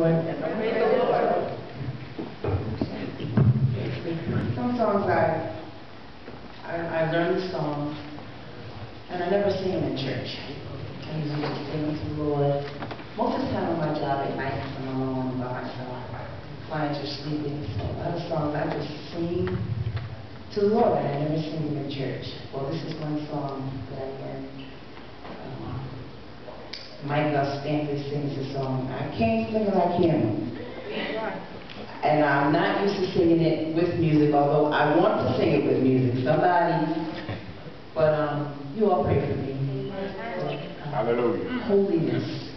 Some songs I, I, I learned the song, and I never sing them in church. I usually just sing to the Lord. Most of the time on my job at night, I'm alone by myself. Clients are sleeping, so other songs I just sing to the Lord, and I never sing them in church. Well, this is one song that I learned. Micah Stampley sings the song. I can't sing it like him. And I'm not used to singing it with music, although I want to sing it with music. Somebody, but um, you all pray for me. Hallelujah. Holiness,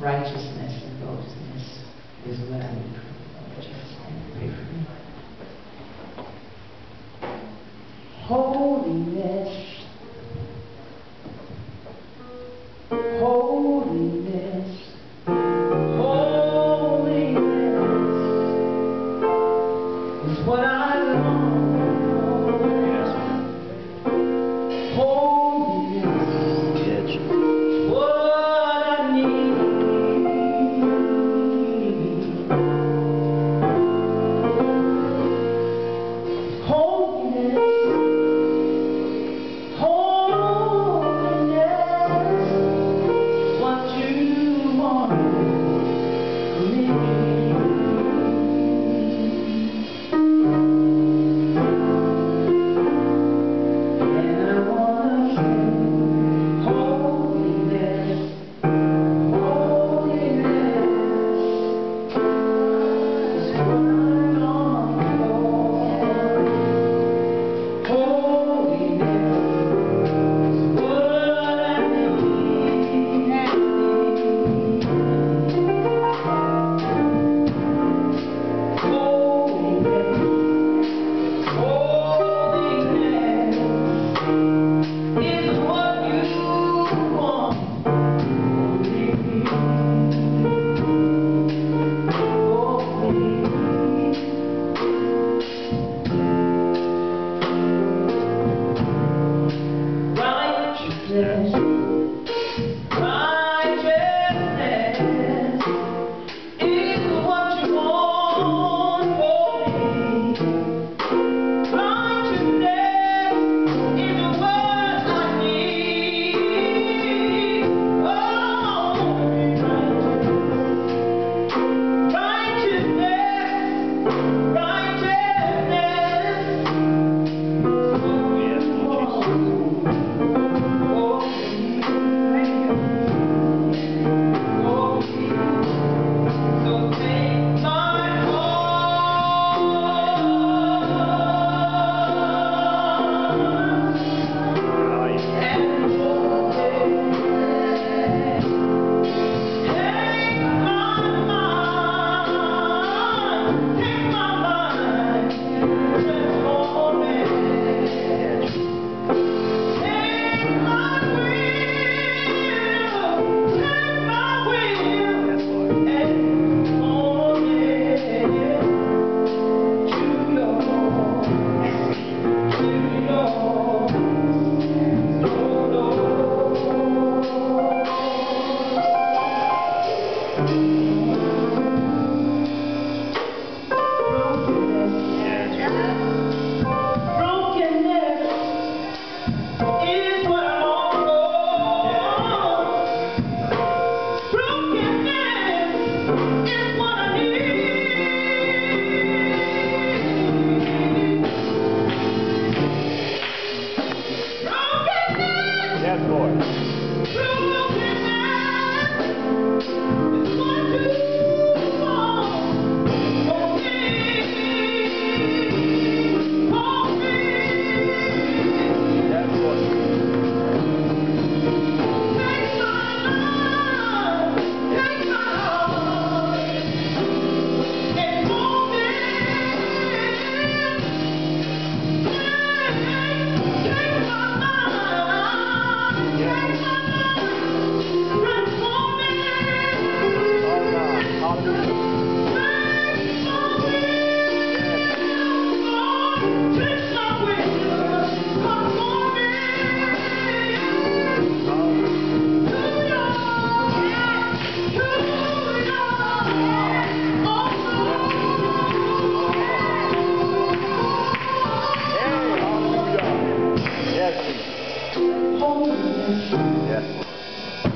righteousness, and righteousness is what I need. What I long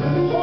Thank you.